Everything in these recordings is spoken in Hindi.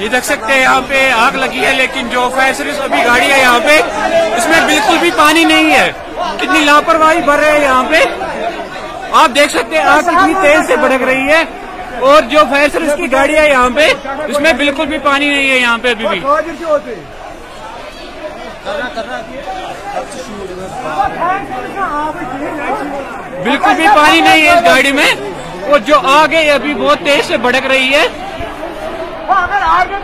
ये देख सकते हैं यहाँ पे आग लगी है, लेकिन जो फायर सर्विस अभी गाड़ी है यहाँ पे, इसमें बिल्कुल भी पानी नहीं है। कितनी लापरवाही भर रहे हैं यहाँ पे। आप देख सकते हैं, आग कितनी तेज से भड़क रही है। और जो फायर सर्विस की गाड़ी है यहाँ पे, इसमें बिल्कुल भी पानी नहीं है यहाँ पे अभी भी। बिल्कुल भी पानी नहीं है इस गाड़ी में। और जो आगे अभी बहुत तेज से भड़क रही है। अगर आगे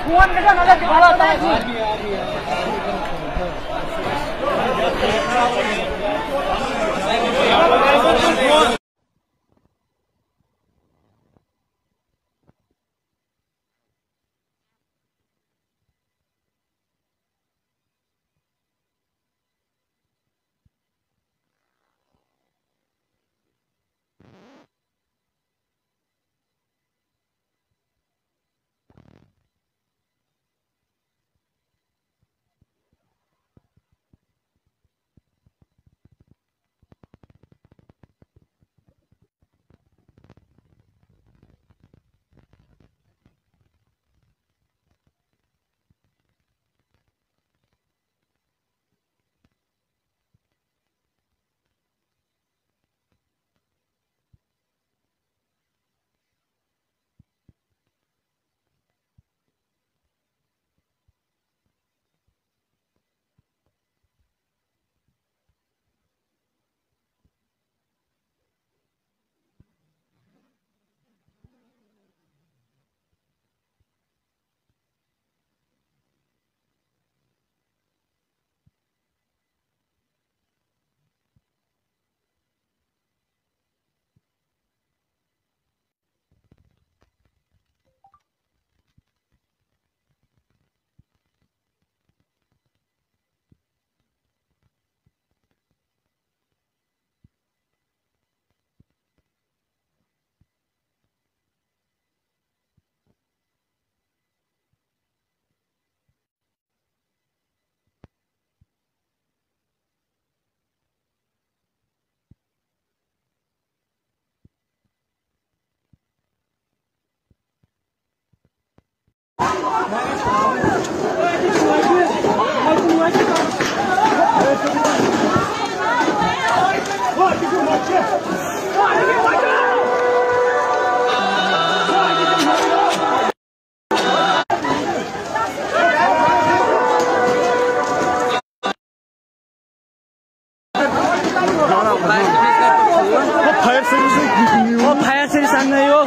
फायर सर्भिस नै फायर सर्भिस आउने यो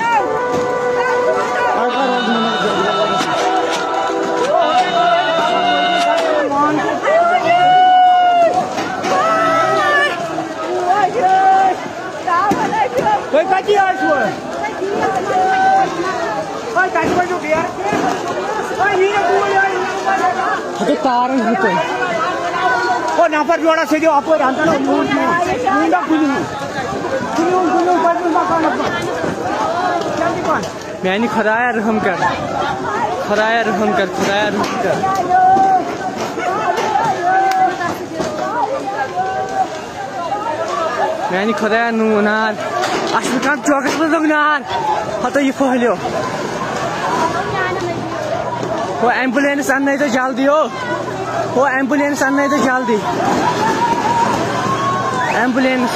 कति जोडा छ त्यो हान्छ मैंने खुदाया रहम कर खुदाया रहम कर खुदाया रहम कर मैंने खुदाया नूनार। अशफान चौकस में लगनार हतो ये फहलियो वो एंबुलेंस आना तो जल्दी हो। वो एंबुलेंस आना तो जल्दी। एंबुलेंस।